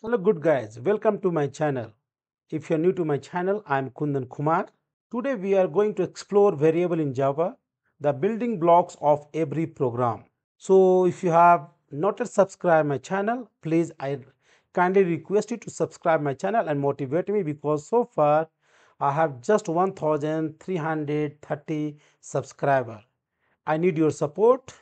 Hello good guys, welcome to my channel. If you're new to my channel, I'm Kundan Kumar. Today we are going to explore variable in Java, the building blocks of every program. So if you have not yet subscribed my channel, please I kindly request you to subscribe my channel and motivate me because so far I have just 1330 subscriber. I need your support,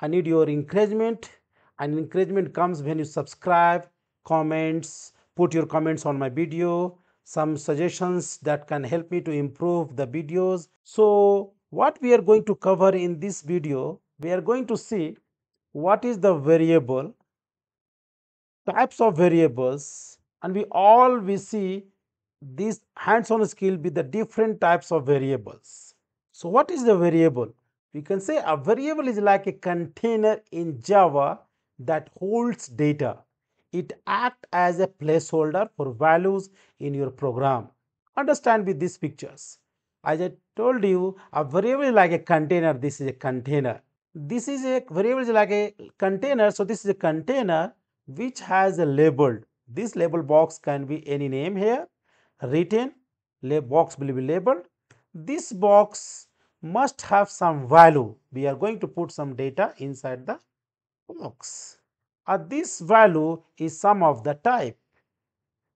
I need your encouragement and encouragement comes when you subscribe, comments, put your comments on my video, some suggestions that can help me to improve the videos. So what we are going to cover in this video, we are going to see what is the variable, types of variables and we all we see this hands-on skill with the different types of variables. So what is the variable? We can say a variable is like a container in Java that holds data. It act as a placeholder for values in your program. Understand with these pictures. As I told you, a variable is like a container. This is a container. This is a variable is like a container. So this is a container which has a label. This label box can be any name here. Written box will be labeled. This box must have some value. We are going to put some data inside the box. Uh, this value is some of the type.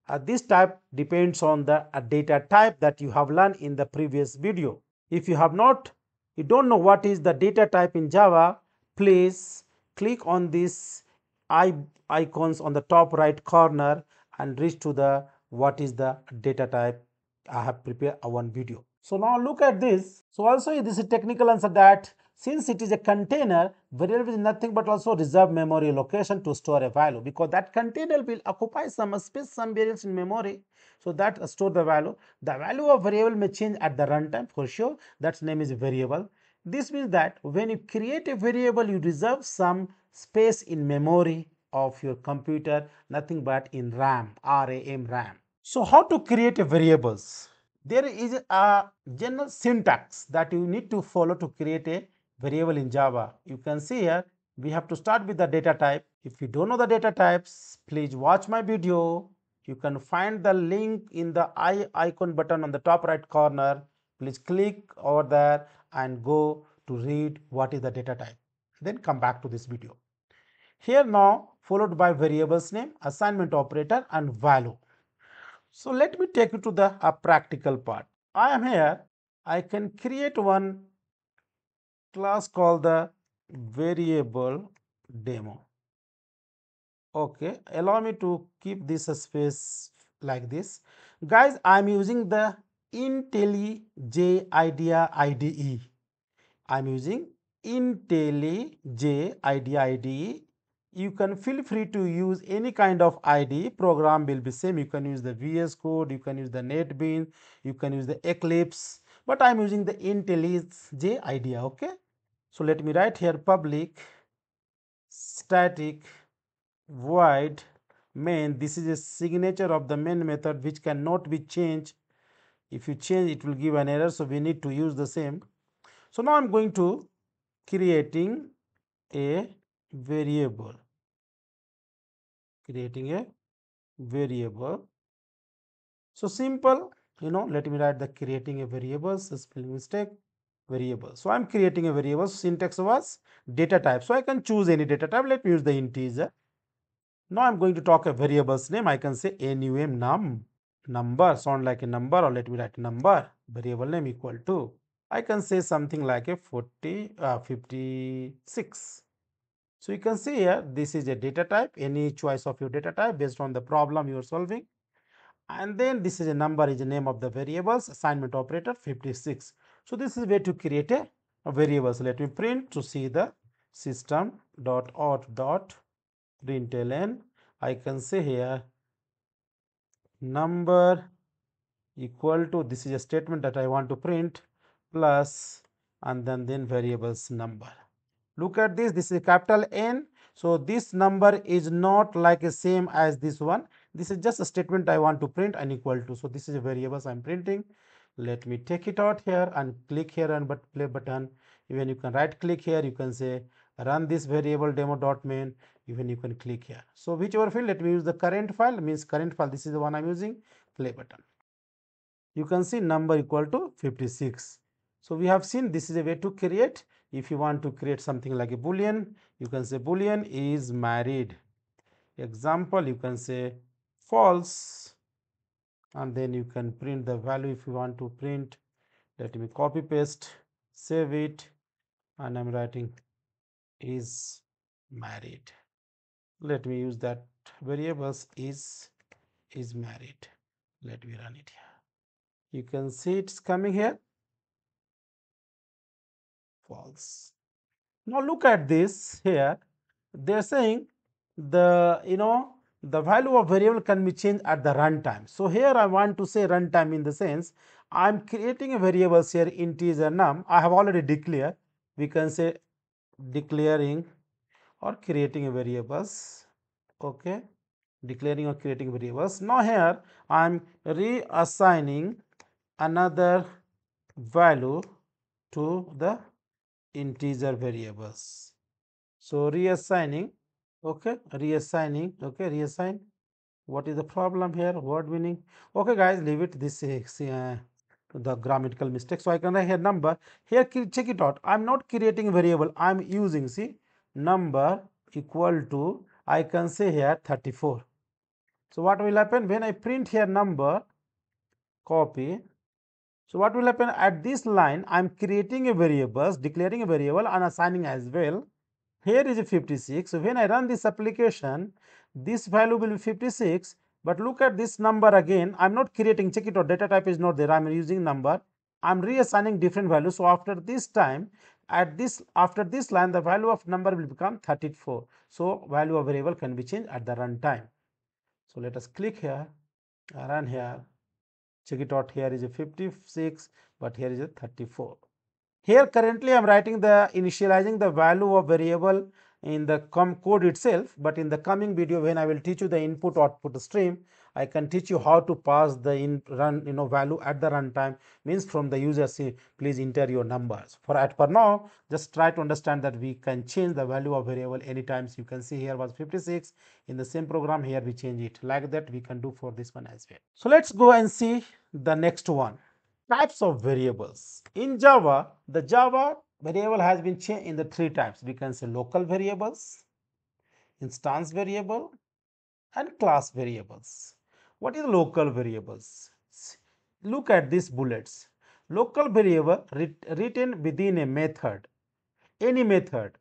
Uh, this type depends on the uh, data type that you have learned in the previous video. If you have not, you don't know what is the data type in Java, please click on this i icons on the top right corner and reach to the what is the data type. I have prepared one video. So now look at this. So also this is technical answer that since it is a container, variable is nothing but also reserved memory location to store a value because that container will occupy some space, some variables in memory. So that store the value. The value of variable may change at the runtime for sure. That name is variable. This means that when you create a variable, you reserve some space in memory of your computer, nothing but in RAM, RAM, RAM. So how to create a variables? There is a general syntax that you need to follow to create a variable in Java. You can see here, we have to start with the data type. If you don't know the data types, please watch my video. You can find the link in the i icon button on the top right corner. Please click over there and go to read what is the data type. Then come back to this video. Here now followed by variables name, assignment operator and value. So let me take you to the uh, practical part. I am here. I can create one class called the variable demo. Okay, allow me to keep this space like this. Guys, I'm using the IntelliJ IDEA IDE. I'm using IntelliJ IDEA IDE you can feel free to use any kind of IDE program will be same you can use the VS Code you can use the NetBeans you can use the Eclipse but I'm using the IntelliJ IDEA okay so let me write here public static void main. This is a signature of the main method which cannot be changed. If you change it will give an error so we need to use the same. So now I'm going to creating a variable creating a variable. So simple, you know, let me write the creating a variable, spelling mistake, variable. So I'm creating a variable, syntax was data type. So I can choose any data type, let me use the integer. Now I'm going to talk a variable's name, I can say num num, number, sound like a number or let me write number, variable name equal to, I can say something like a 40, uh, 56. So you can see here, this is a data type, any choice of your data type based on the problem you are solving. And then this is a number is the name of the variables, assignment operator 56. So this is way to create a, variable. So let me print to see the system dot out dot println. I can say here number equal to this is a statement that I want to print plus and then then variables number. Look at this. This is capital N. So this number is not like same as this one. This is just a statement I want to print and equal to. So this is a variables I'm printing let me take it out here and click here and but play button. Even you can right click here you can say run this variable demo dot main. Even you can click here. So whichever field let me use the current file. Means current file this is the one i'm using. Play button. You can see number equal to 56 so we have seen this is a way to create. If you want to create something like a boolean you can say boolean is married. Example you can say false and then you can print the value if you want to print. Let me copy paste save it and i'm writing is married. Let me use that variables is is married. Let me run it here. You can see it's coming here. False. Now look at this here. They're saying the you know the value of variable can be changed at the runtime. So here i want to say runtime in the sense i'm creating a variable here integer num. I have already declared. We can say declaring or creating a variables. Okay. Declaring or creating variables. Now here i'm reassigning another value to the integer variables. So reassigning okay reassigning. Okay reassign. What is the problem here? Word meaning. Okay guys leave it. This is uh, the grammatical mistake. So i can write here number. Here check it out. I'm not creating variable. I'm using see number equal to I can say here 34. So what will happen when I print here number copy? So what will happen? At this line I am creating a variables declaring a variable and assigning as well here is a 56 so when I run this application this value will be 56 but look at this number again. I'm not creating check it out. Data type is not there. I'm using number. I'm reassigning different values. So after this time at this after this line the value of number will become 34 so value of variable can be changed at the runtime. So let us click here. Run here. Check it out. Here is a 56 but here is a 34 here currently i'm writing the initializing the value of variable in the com code itself but in the coming video when i will teach you the input output stream I can teach you how to pass the in run you know value at the runtime means from the user say please enter your numbers. For at per now just try to understand that we can change the value of variable anytime so you can see here was 56 in the same program here we change it. Like that we can do for this one as well. So let's go and see the next one types of variables in java the java variable has been changed in the three types we can say local variables instance variable and class variables what is local variables? Look at these bullets. Local variable written within a method, any method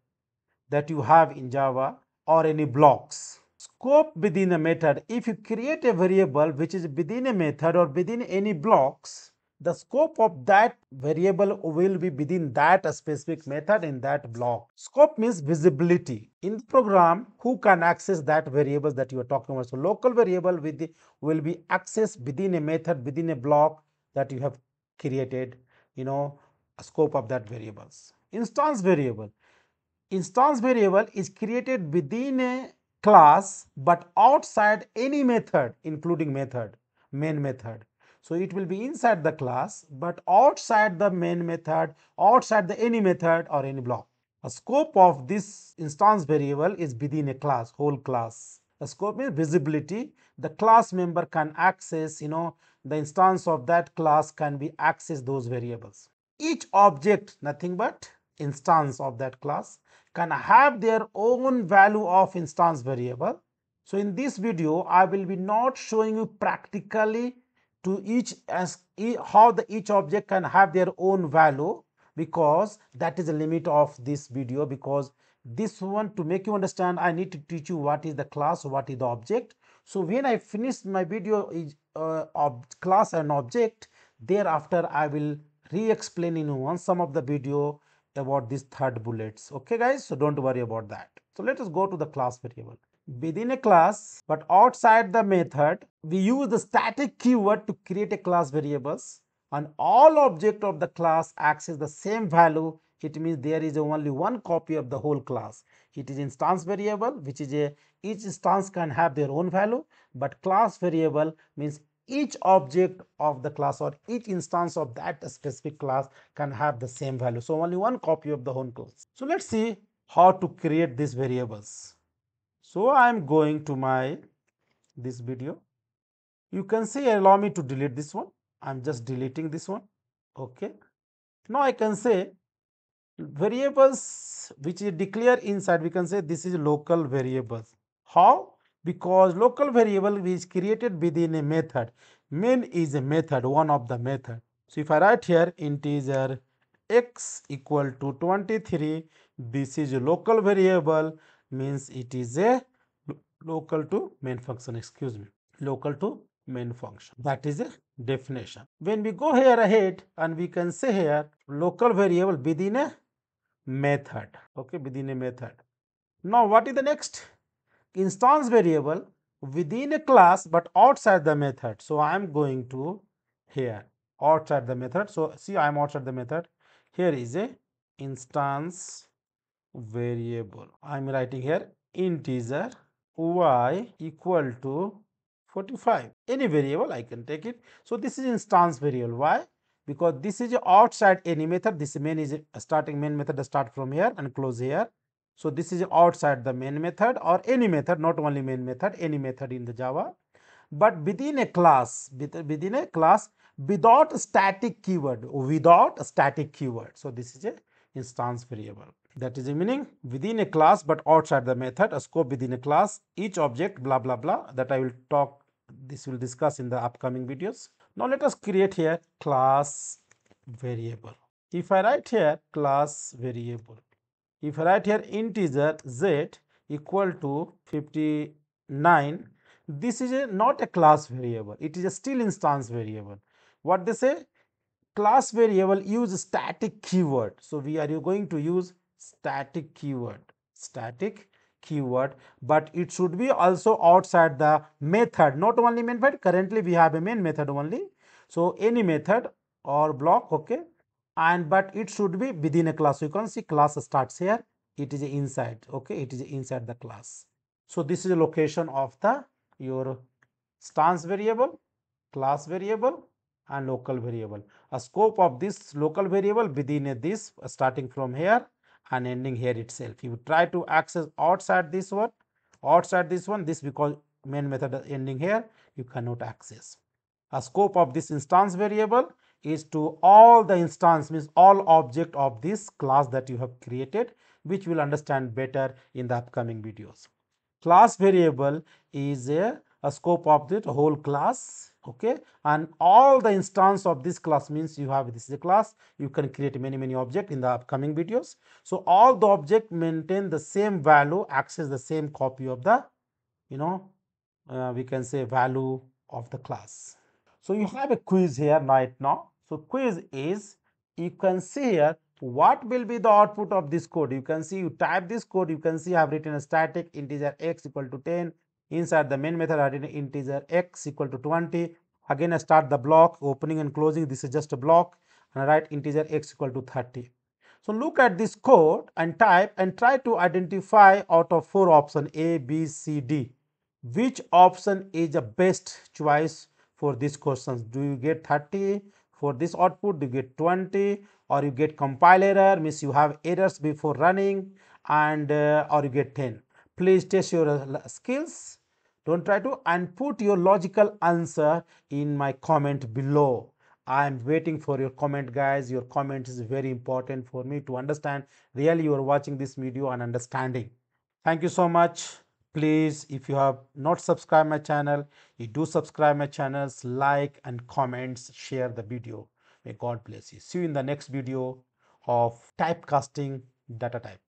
that you have in Java or any blocks. Scope within a method, if you create a variable which is within a method or within any blocks, the scope of that variable will be within that specific method in that block. Scope means visibility. In the program, who can access that variables that you are talking about? So, local variable with the, will be accessed within a method, within a block that you have created, you know, scope of that variables. Instance variable. Instance variable is created within a class but outside any method including method, main method. So it will be inside the class, but outside the main method, outside the any method or any block. A scope of this instance variable is within a class, whole class. A scope means visibility. The class member can access, you know, the instance of that class can be access those variables. Each object, nothing but instance of that class, can have their own value of instance variable. So in this video, I will be not showing you practically to each as how the each object can have their own value because that is the limit of this video because this one to make you understand I need to teach you what is the class what is the object. So when I finish my video is uh, of class and object thereafter I will re-explain in one some of the video about these third bullets okay guys so don't worry about that. So let us go to the class variable within a class but outside the method we use the static keyword to create a class variables. And all object of the class access the same value. It means there is only one copy of the whole class. It is instance variable which is a each instance can have their own value but class variable means each object of the class or each instance of that specific class can have the same value. So only one copy of the whole class. So let's see how to create these variables So I am going to my this video. You can see allow me to delete this one. I'm just deleting this one. Okay. Now I can say variables which is declare inside we can say this is local variables. How? Because local variable is created within a method. Main is a method, one of the method. So if I write here integer x equal to 23, this is a local variable means it is a local to main function, excuse me, local to main function. That is a definition. When we go here ahead and we can say here local variable within a method, okay, within a method. Now what is the next? Instance variable within a class but outside the method. So I am going to here outside the method. So see I am outside the method. Here is a instance variable. I am writing here integer y equal to 45 any variable I can take it. So this is instance variable why because this is outside any method this main is starting main method start from here and close here. So this is outside the main method or any method not only main method any method in the Java but within a class within a class without static keyword without static keyword. So this is a instance variable. That is the meaning within a class but outside the method a scope within a class each object blah blah blah that I will talk this will discuss in the upcoming videos. Now let us create here class variable. If I write here class variable, if I write here integer z equal to 59, this is a, not a class variable, it is a still instance variable. What they say? Class variable use static keyword. So we are going to use static keyword, static keyword but it should be also outside the method. Not only main method currently we have a main method only. So any method or block okay. And but it should be within a class. You can see class starts here. It is inside okay. It is inside the class. So this is the location of the your stance variable class variable and local variable. A scope of this local variable within a this starting from here and ending here itself. You try to access outside this one, outside this one, this because main method ending here, you cannot access. A scope of this instance variable is to all the instance means all object of this class that you have created, which we'll understand better in the upcoming videos. Class variable is a, a scope of the whole class okay? And all the instance of this class means you have this is a class you can create many many object in the upcoming videos. So all the object maintain the same value access the same copy of the you know uh, we can say value of the class. So you have a quiz here right now. So quiz is you can see here what will be the output of this code. You can see you type this code you can see i have written a static integer x equal to 10 inside the main method I did integer x equal to 20 again I start the block opening and closing this is just a block and I write integer x equal to 30 so look at this code and type and try to identify out of four option A, B, C, D. Which option is the best choice for these questions? Do you get 30 for this output? Do you get 20 or you get compile error means you have errors before running and uh, or you get 10. Please test your uh, skills. Don't try to and put your logical answer in my comment below. I am waiting for your comment guys. Your comment is very important for me to understand really you are watching this video and understanding. Thank you so much. Please, if you have not subscribed my channel, you do subscribe my channels, like and comments, share the video. May God bless you. See you in the next video of typecasting data type.